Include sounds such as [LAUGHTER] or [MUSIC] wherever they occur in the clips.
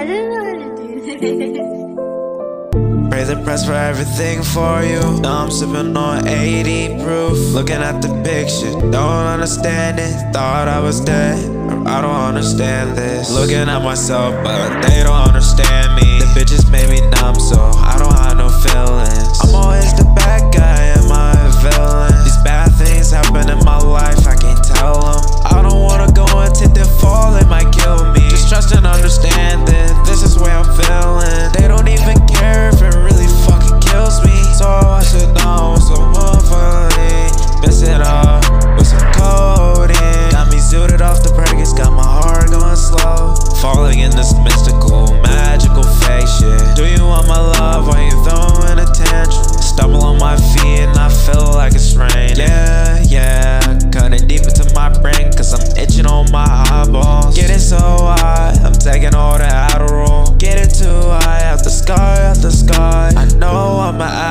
[LAUGHS] Pray the press for everything for you. Now I'm sipping on 80 proof. Looking at the picture, don't understand it. Thought I was dead. I don't understand this. Looking at myself, but they don't understand me.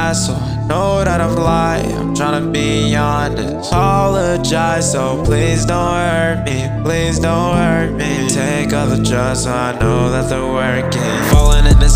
Asshole, I know that I'm lying. I'm trying to be honest. Apologize, so please don't hurt me, please don't hurt me. Take all the drugs, so I know that they're working. Falling in this